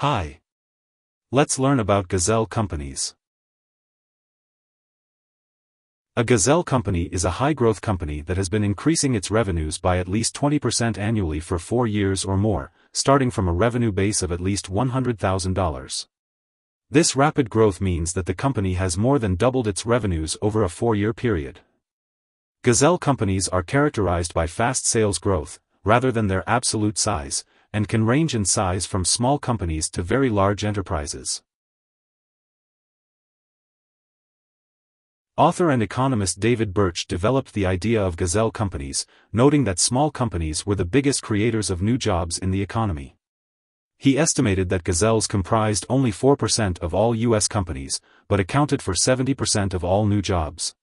Hi. Let's learn about Gazelle companies. A Gazelle company is a high-growth company that has been increasing its revenues by at least 20% annually for four years or more, starting from a revenue base of at least $100,000. This rapid growth means that the company has more than doubled its revenues over a four-year period. Gazelle companies are characterized by fast sales growth, rather than their absolute size, and can range in size from small companies to very large enterprises. Author and economist David Birch developed the idea of gazelle companies, noting that small companies were the biggest creators of new jobs in the economy. He estimated that gazelles comprised only 4% of all U.S. companies, but accounted for 70% of all new jobs.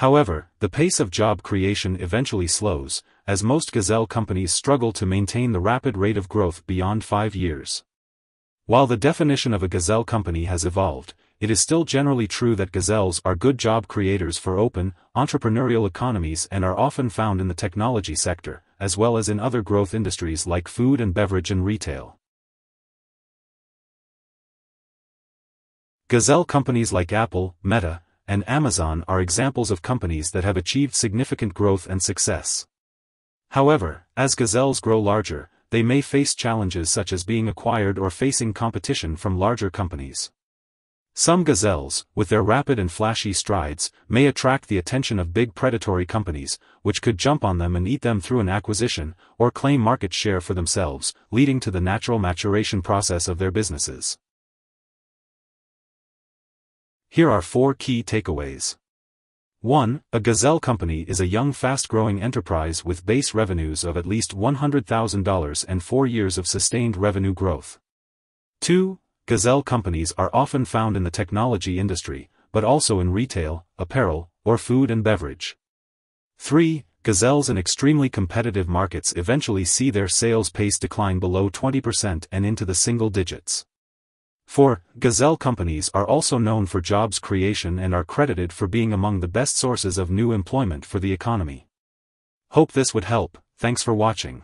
However, the pace of job creation eventually slows, as most gazelle companies struggle to maintain the rapid rate of growth beyond five years. While the definition of a gazelle company has evolved, it is still generally true that gazelles are good job creators for open, entrepreneurial economies and are often found in the technology sector, as well as in other growth industries like food and beverage and retail. Gazelle companies like Apple, Meta, and Amazon are examples of companies that have achieved significant growth and success. However, as gazelles grow larger, they may face challenges such as being acquired or facing competition from larger companies. Some gazelles, with their rapid and flashy strides, may attract the attention of big predatory companies, which could jump on them and eat them through an acquisition, or claim market share for themselves, leading to the natural maturation process of their businesses. Here are four key takeaways. 1. A Gazelle company is a young fast-growing enterprise with base revenues of at least $100,000 and four years of sustained revenue growth. 2. Gazelle companies are often found in the technology industry, but also in retail, apparel, or food and beverage. 3. Gazelles in extremely competitive markets eventually see their sales pace decline below 20% and into the single digits. 4. Gazelle companies are also known for jobs creation and are credited for being among the best sources of new employment for the economy. Hope this would help, thanks for watching.